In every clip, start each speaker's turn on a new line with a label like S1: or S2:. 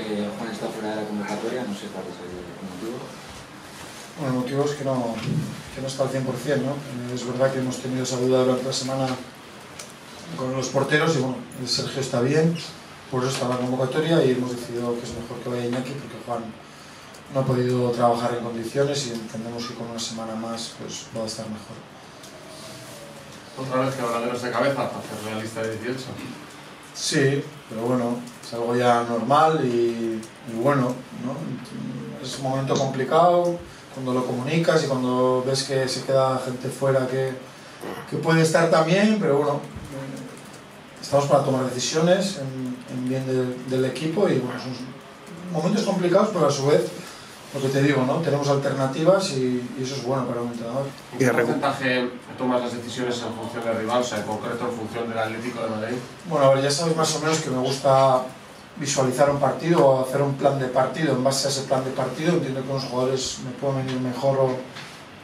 S1: que Juan está fuera de la convocatoria, no sé cuál es el motivo.
S2: Bueno, el motivo es que no, que no está al 100%, ¿no? Es verdad que hemos tenido esa duda durante la semana con los porteros y bueno, el Sergio está bien, por eso está en la convocatoria y hemos decidido que es mejor que vaya Iñaki porque Juan no ha podido trabajar en condiciones y entendemos que con una semana más pues va a estar mejor.
S3: Otra vez que habladeros de cabeza para hacer la lista de 18.
S2: Sí, pero bueno, es algo ya normal y, y bueno, ¿no? es un momento complicado cuando lo comunicas y cuando ves que se queda gente fuera que, que puede estar también, pero bueno, eh, estamos para tomar decisiones en, en bien de- del equipo y bueno, son momentos complicados, pero a su vez, lo que te digo, ¿no? tenemos alternativas y, y eso es bueno para un entrenador.
S3: ¿En qué porcentaje tomas las decisiones en función del rival, o sea, en concreto en función del Atlético de Madrid?
S2: Bueno, a ver, ya sabéis más o menos que me gusta visualizar un partido o hacer un plan de partido. En base a ese plan de partido entiendo que unos jugadores me pueden venir mejor o,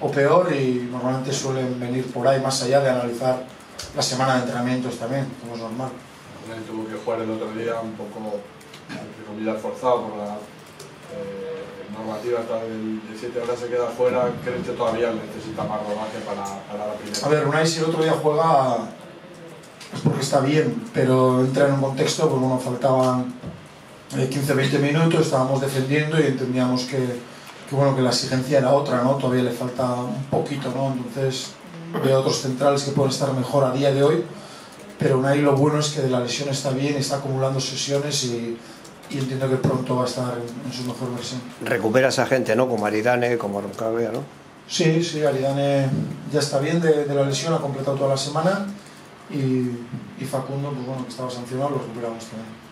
S2: o peor y normalmente suelen venir por ahí más allá de analizar la semana de entrenamientos también, como es normal.
S4: Él tuvo que jugar el otro día un poco, entre comillas, forzado por la eh, normativa esta del- de 7 horas se queda fuera. ¿Crees que todavía necesita más rodaje para, para la primera?
S2: A ver, Unai si el otro día juega porque está bien, pero entra en un contexto, pues bueno, faltaban 15-20 minutos, estábamos defendiendo y entendíamos que, que, bueno, que la exigencia era otra, ¿no? Todavía le falta un poquito, ¿no? Entonces veo otros centrales que pueden estar mejor a día de hoy, pero Unai lo bueno es que de la lesión está bien, está acumulando sesiones y, y entiendo que pronto va a estar en, en su mejor versión.
S5: Recupera esa gente, ¿no? Como Aridane, como Roncaglia, ¿no?
S2: Sí, sí, Aridane ya está bien de, de la lesión, ha completado toda la semana y, y Facundo, pues bueno, que estaba sancionado, lo recuperamos también.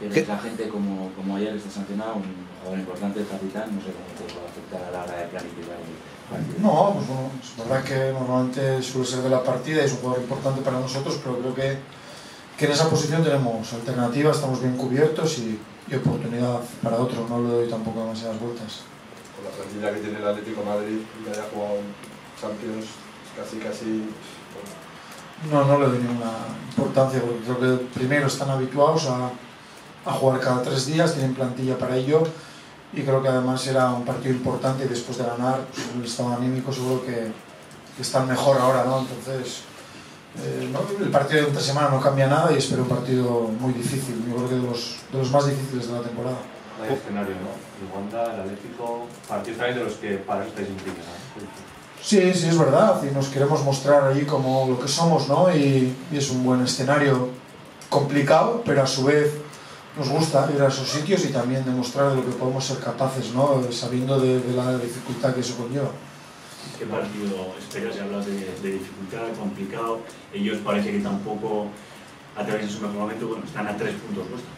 S1: Pero
S5: ¿Qué?
S1: esa gente como, como ayer está sancionado, un jugador importante, el capitán, no sé cómo te puede afectar a la hora de planificar el partido.
S2: No, pues bueno, es verdad que normalmente suele ser de la partida y es un jugador importante para nosotros, pero creo que, que en esa posición tenemos alternativa, estamos bien cubiertos y, y oportunidad para otro, no le doy tampoco demasiadas vueltas.
S4: Con la plantilla que tiene el Atlético de Madrid, que haya jugado Champions, casi casi. bueno,
S2: No, no le doy ninguna importancia porque creo que primero están habituados a, jugar cada tres días, tienen plantilla para ello y creo que además era un partido importante y después de ganar, pues, el estado anímico seguro que, están mejor ahora, ¿no? Entonces, eh, no, el partido de entre semana no cambia nada y espero un partido muy difícil, yo creo que de los, de los más difíciles de la temporada.
S6: Hay escenario, ¿no? El Atlético, partidos de los que para estáis implicados.
S2: Sí, sí, es verdad, y nos queremos mostrar allí como lo que somos, ¿no? Y, y es un buen escenario complicado, pero a su vez nos gusta ir a esos sitios y también demostrar de lo que podemos ser capaces, ¿no? Sabiendo de, de la dificultad que eso conlleva.
S7: ¿Qué partido esperas? Si hablas de, de dificultad, complicado. Ellos parece que tampoco atraviesan su mejor momento. Bueno, están a tres puntos vuestros.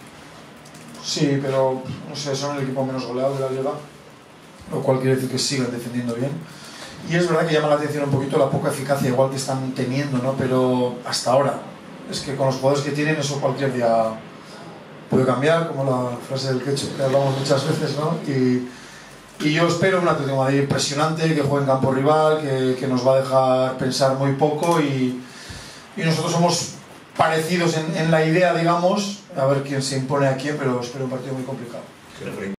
S2: Sí, pero no sé, son el equipo menos goleado de la liga, lo cual quiere decir que siguen defendiendo bien. Y es verdad que llama la atención un poquito la poca eficacia igual que están teniendo, ¿no? Pero hasta ahora, es que con los jugadores que tienen eso cualquier día puede cambiar, como la frase del quecho que hablamos muchas veces, ¿no? Y, y yo espero un Atlético Madrid impresionante, que juegue en campo rival, que, que nos va a dejar pensar muy poco y, y nosotros somos parecidos en, la idea, digamos, a ver quién se impone a quién, pero espero un partido muy complicado.